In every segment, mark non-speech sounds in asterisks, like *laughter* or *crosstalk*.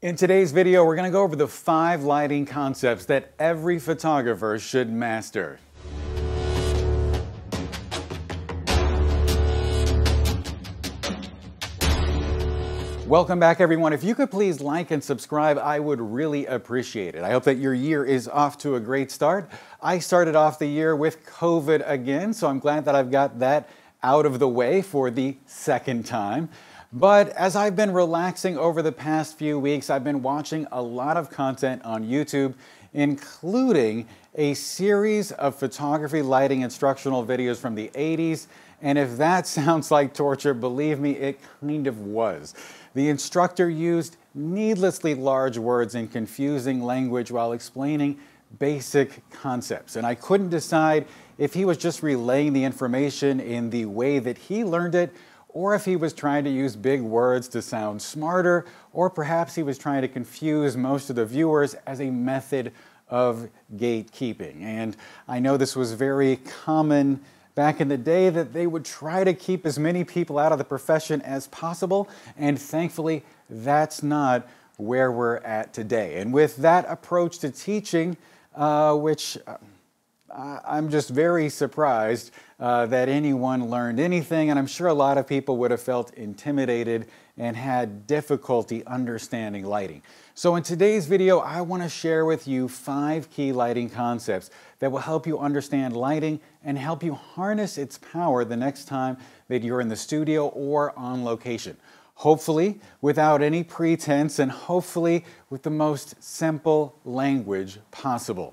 In today's video, we're going to go over the five lighting concepts that every photographer should master. Welcome back, everyone. If you could please like and subscribe, I would really appreciate it. I hope that your year is off to a great start. I started off the year with COVID again, so I'm glad that I've got that out of the way for the second time. But as I've been relaxing over the past few weeks, I've been watching a lot of content on YouTube, including a series of photography lighting instructional videos from the 80s. And if that *laughs* sounds like torture, believe me, it kind of was. The instructor used needlessly large words and confusing language while explaining basic concepts. And I couldn't decide if he was just relaying the information in the way that he learned it, or if he was trying to use big words to sound smarter, or perhaps he was trying to confuse most of the viewers as a method of gatekeeping. And I know this was very common back in the day that they would try to keep as many people out of the profession as possible, and thankfully, that's not where we're at today. And with that approach to teaching, uh, which uh, I'm just very surprised uh, that anyone learned anything, and I'm sure a lot of people would have felt intimidated and had difficulty understanding lighting. So in today's video, I want to share with you five key lighting concepts that will help you understand lighting and help you harness its power the next time that you're in the studio or on location. Hopefully without any pretense and hopefully with the most simple language possible.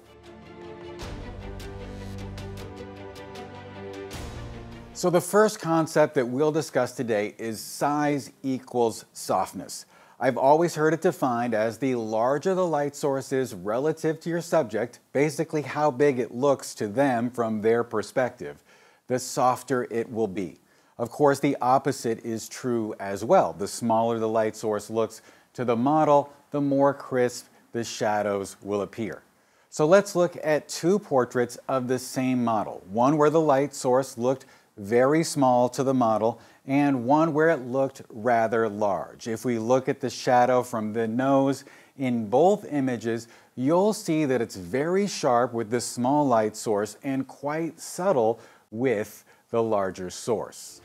So the first concept that we'll discuss today is size equals softness. I've always heard it defined as the larger the light source is relative to your subject, basically how big it looks to them from their perspective, the softer it will be. Of course, the opposite is true as well. The smaller the light source looks to the model, the more crisp the shadows will appear. So let's look at two portraits of the same model. One where the light source looked very small to the model, and one where it looked rather large. If we look at the shadow from the nose in both images, you'll see that it's very sharp with the small light source and quite subtle with the larger source.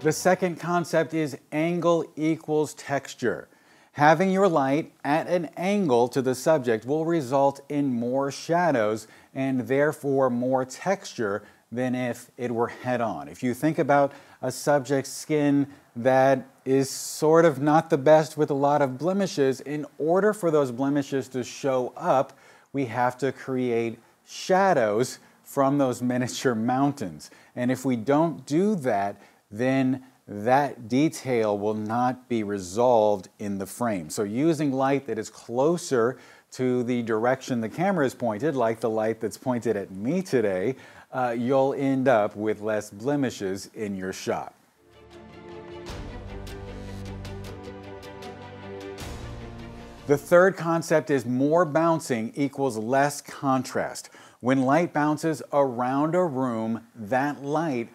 The second concept is angle equals texture. Having your light at an angle to the subject will result in more shadows and therefore more texture than if it were head on. If you think about a subject's skin that is sort of not the best with a lot of blemishes, in order for those blemishes to show up, we have to create shadows from those *laughs* miniature mountains. And if we don't do that, then that detail will not be resolved in the frame. So using light that is closer to the direction the camera is pointed, like the light that's pointed at me today, uh, you'll end up with less blemishes in your shot. The third concept is more bouncing equals less contrast. When light bounces around a room, that light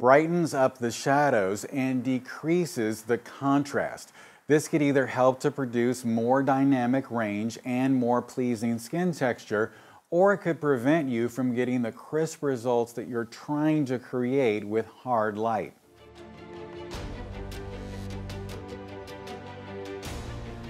brightens up the shadows and decreases the contrast. This could either help to produce more dynamic range and more pleasing skin texture, or it could prevent you from getting the crisp results that you're trying to create with hard light.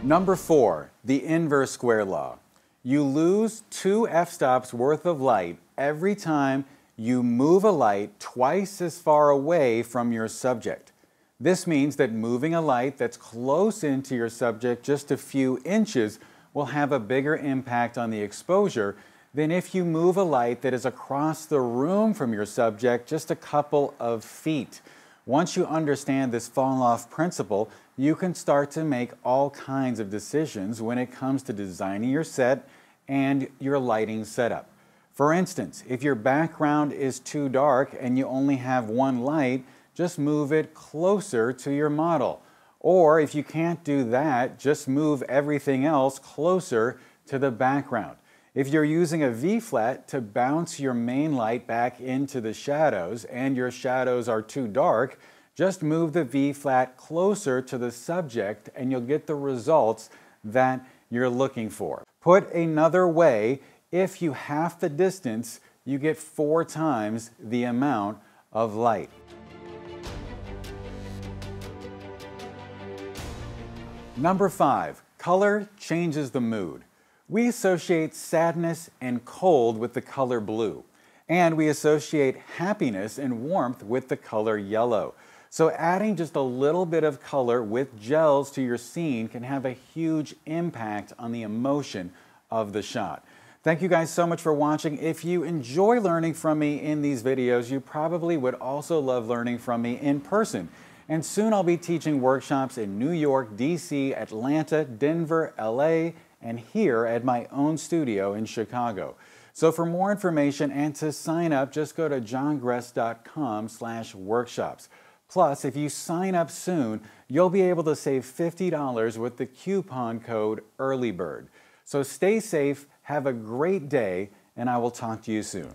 Number four, the inverse square law. You lose two f-stops worth of light every time you move a light twice as far away from your subject. This means that moving a light that's close into your subject just a few inches will have a bigger impact on the exposure than if you move a light that is across the room from your subject just a couple of feet. Once you understand this fall off principle, you can start to make all kinds of decisions when it comes to designing your set and your lighting setup. For instance, if your background is too dark and you only have one light, just move it closer to your model. Or if you can't do that, just move everything else closer to the background. If you're using a V-flat to bounce your main light back into the shadows and your shadows are too dark, Just move the V flat closer to the subject and you'll get the results that you're looking for. Put another way, if you half the distance, you get four times the amount of light. Number five, color changes the mood. We associate sadness and cold with the color blue, and we associate happiness and warmth with the color yellow. So adding just a little bit of color with gels to your scene can have a huge impact on the emotion of the shot. Thank you guys so much for watching. If you enjoy learning from me in these videos, you probably would also love learning from me in person. And soon I'll be teaching workshops in New York, DC, Atlanta, Denver, LA, and here at my own studio in Chicago. So for more information and to sign up, just go to johngress.com slash workshops. Plus, if you sign up soon, you'll be able to save $50 with the coupon code EARLYBIRD. So stay safe, have a great day, and I will talk to you soon.